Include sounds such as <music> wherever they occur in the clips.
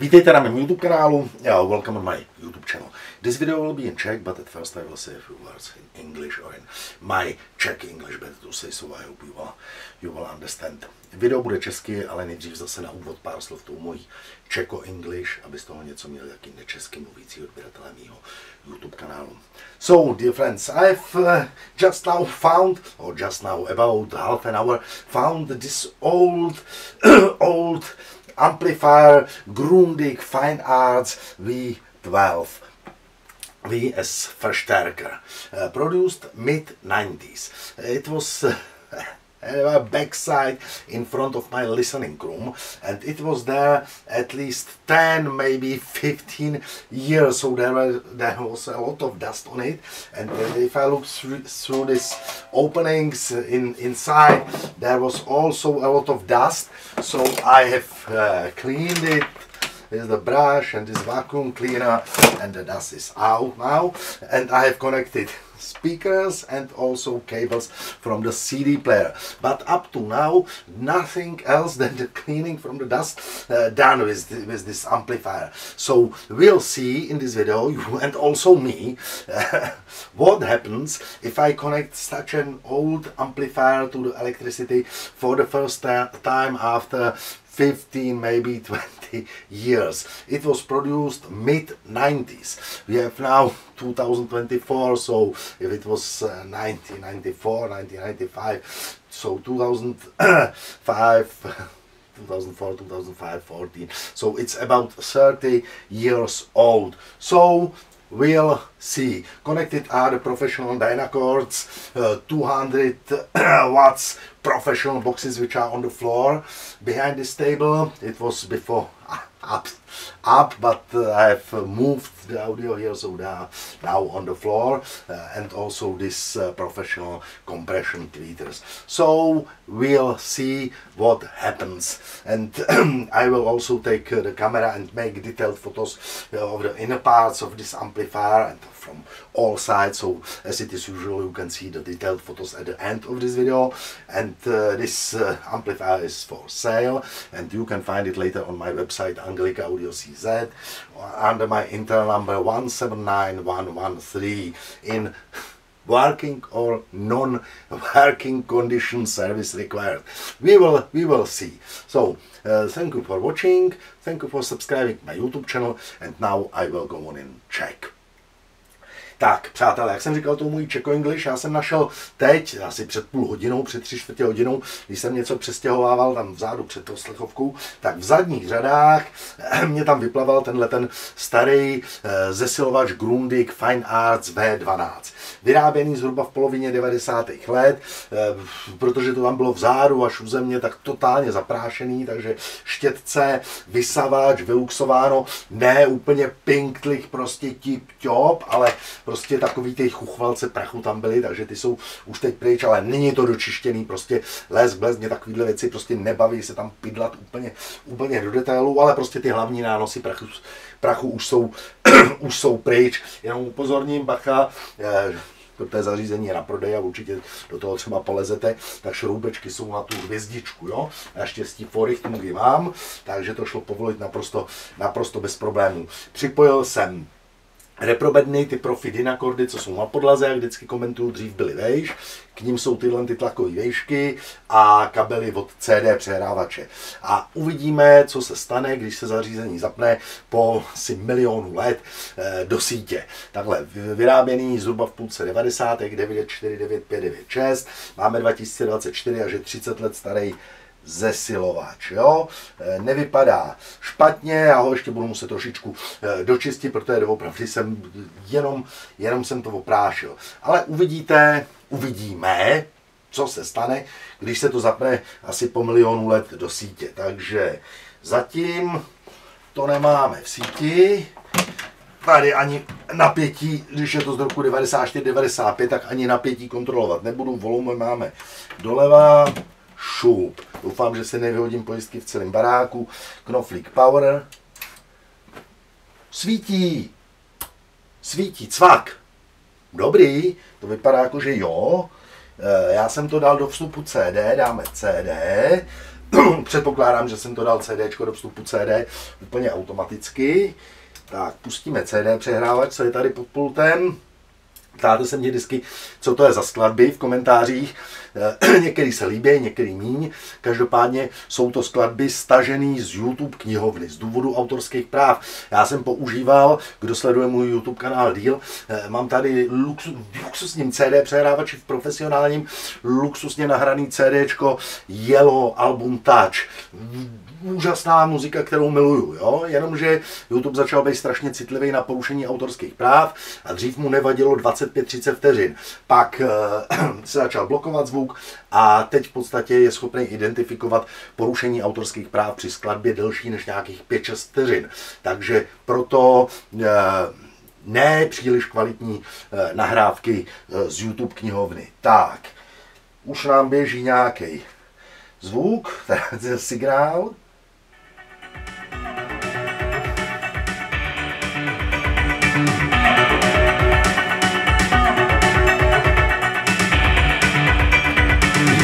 Vítejte na mém YouTube kanálu. Yeah, welcome on my YouTube channel. This video will be in Czech, but at first I will say a few words in English or in my Czech English, better to say, so I hope you will, you will understand. Video bude česky, ale nejdřív zase na úvod pár slov tou mojí Čeko English, aby z toho něco měl jaký nečesky mluvící odběratele mýho YouTube kanálu. So, dear friends, I've uh, just now found, or just now about half an hour, found this old, <clears throat> old Amplifier grundig, feinarts wie 12 wie es Verstärker, äh, produced mid-90s. It was äh, uh, backside in front of my listening room. And it was there at least 10 maybe 15 years. So there was there was a lot of dust on it. And if i look through, through these openings in inside there was also a lot of dust. So i have uh, cleaned it with the brush and this vacuum cleaner and the dust is out now and i have connected speakers and also cables from the CD player. But up to now, nothing else than the cleaning from the dust uh, done with, the, with this amplifier. So we'll see in this video, <laughs> you and also me, uh, <laughs> what happens if I connect such an old amplifier to the electricity for the first time after 15 maybe <laughs> 20 years. It was produced mid 90s we have now 2024 so if it was uh, 1994 1995 so 2005 <laughs> 2004 2005 14 so it's about 30 years old. So we'll see. Connected are the professional Dynacords, uh, 200 <coughs> watts professional boxes which are on the floor behind this table. It was before <laughs> up, up but uh, I've uh, moved the audio here so they are now on the floor uh, and also this professional compression tweeters. So we'll see what happens. And <clears throat> I will also take the camera and make detailed photos of the inner parts of this amplifier and from all sides. So as it is usual you can see the detailed photos at the end of this video. And uh, this uh, amplifier is for sale and you can find it later on my website Angelica Audio CZ under my internal number 179113 in working or non-working condition service required. We will we will see. So uh, thank you for watching thank you for subscribing my youtube channel and now i will go on and check Tak, přátelé, jak jsem říkal tou můj Čeko English, já jsem našel teď, asi před půl hodinou, před tři čtvrtě hodinou, když jsem něco přestěhovával tam vzadu před tou slechovkou, tak v zadních řadách mě tam vyplaval tenhle ten starý eh, zesilovač Grundig Fine Arts V12. Vyráběný zhruba v polovině 90. let, eh, protože to tam bylo vzadu až u země, tak totálně zaprášený, takže štětce, vysavač, vyluxováno, ne úplně pinktlich, prostě tip top, ale prostě takový ty chuchvalce prachu tam byly, takže ty jsou už teď pryč, ale není to dočištěný, prostě les, bles, mě takovýhle věci prostě nebaví se tam pidlat úplně, úplně do detailu, ale prostě ty hlavní nánosy prachu, prachu už jsou, <clears throat> už jsou pryč, jenom upozorním, bacha, eh, to zařízení je na prodej a určitě do toho třeba polezete, tak šroubečky jsou na tu hvězdičku, jo. Naštěstí Forichtung mám, takže to šlo povolit naprosto, naprosto bez problémů. Připojil jsem Reprobedny, ty profi dynakordy, co jsou na podlaze, jak vždycky komentuju, dřív byly vejš, k ním jsou tyhle ty tlakové vejšky a kabely od CD přehrávače. A uvidíme, co se stane, když se zařízení zapne po asi milionu let e, do sítě. Takhle vyráběný zhruba v půlce 90. 94, 95, 96, máme 2024 až je 30 let starý zesilovač. Jo? E, nevypadá špatně, já ho ještě budu muset trošičku e, dočistit, protože doopravdy jsem jenom, jenom jsem to oprášil. Ale uvidíte, uvidíme, co se stane, když se to zapne asi po milionu let do sítě. Takže zatím to nemáme v síti. Tady ani napětí, když je to z roku 94-95, tak ani napětí kontrolovat nebudu. Volume máme doleva, šup. Doufám, že se nevyhodím pojistky v celém baráku. Knoflík Power. Svítí. Svítí, cvak. Dobrý, to vypadá jako, že jo. E, já jsem to dal do vstupu CD, dáme CD. <clears throat> předpokládám, že jsem to dal CD do vstupu CD úplně automaticky. Tak, pustíme CD přehrávač, co je tady pod pultem. Ptáte se mě vždycky, co to je za skladby v komentářích. Eh, <clears throat> některý se líbí, některý míň. Každopádně jsou to skladby stažené z YouTube knihovny z důvodu autorských práv. Já jsem používal, kdo sleduje můj YouTube kanál díl, eh, mám tady luxus, luxusním CD přehrávači v profesionálním, luxusně nahraný CD Yellow Album Touch úžasná muzika, kterou miluju, jo? jenomže YouTube začal být strašně citlivý na porušení autorských práv a dřív mu nevadilo 25-30 vteřin. Pak uh, <clears throat> se začal blokovat zvuk a teď v podstatě je schopný identifikovat porušení autorských práv při skladbě delší než nějakých 5-6 vteřin. Takže proto uh, ne příliš kvalitní uh, nahrávky z YouTube knihovny. Tak, už nám běží nějaký zvuk, <laughs> signál.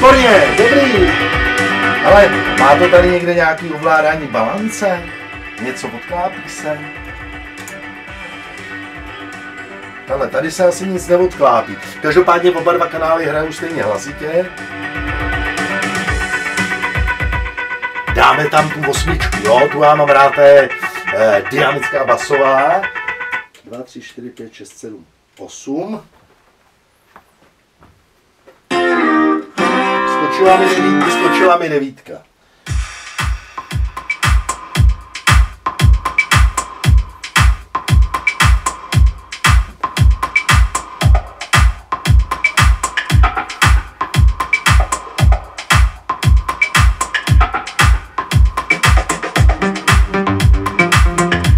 Výborně, dobrý. Ale má to tady někde nějaký ovládání balance? Něco odklápí se? Ale tady se asi nic neodklápí. Každopádně oba dva kanály hrajou stejně hlasitě. Dáme tam tu osmičku, jo, tu já mám rád, to je eh, dynamická basová. 2, 3, 4, 5, 6, 7, 8. Skočila mi devítka, skočila mi devítka.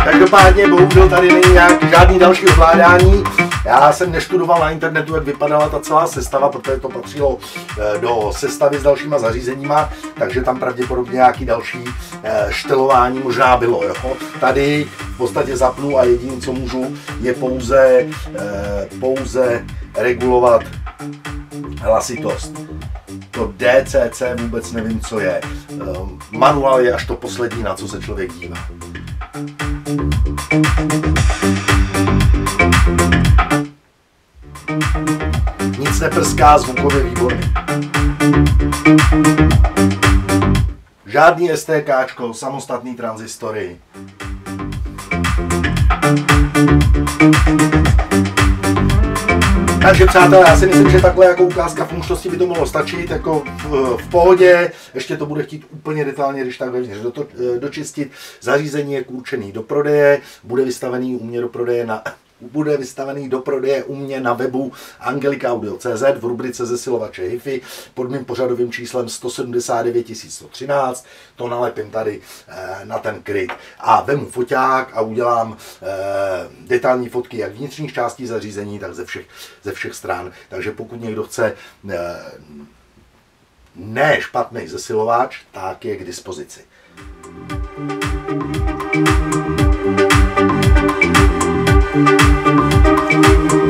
Každopádně bohužel tady není nějaký žádný další ovládání. Já jsem neštudoval na internetu, jak vypadala ta celá sestava, protože to patřilo eh, do sestavy s dalšíma zařízeníma, takže tam pravděpodobně nějaký další eh, štelování možná bylo. Jo? Tady v podstatě zapnu a jediné, co můžu, je pouze, eh, pouze regulovat hlasitost. To DCC vůbec nevím, co je. Manuál je až to poslední, na co se člověk dívá. Neprská, zvukově výborný. Žádný STK, samostatný transistory. Takže přátelé, já si myslím, že takhle jako ukázka funkčnosti by to mohlo stačit, jako v, v pohodě, ještě to bude chtít úplně detailně, když tak vevnitř do, dočistit. Zařízení je určený do prodeje, bude vystavený u mě do prodeje na bude vystavený do prodeje u mě na webu angelikaudio.cz v rubrice zesilovače HIFI pod mým pořadovým číslem 179 113. To nalepím tady e, na ten kryt. A vemu foťák a udělám e, detailní fotky jak vnitřních částí zařízení, tak ze všech, ze všech stran. Takže pokud někdo chce e, ne špatný zesilovač, tak je k dispozici. thank you Thank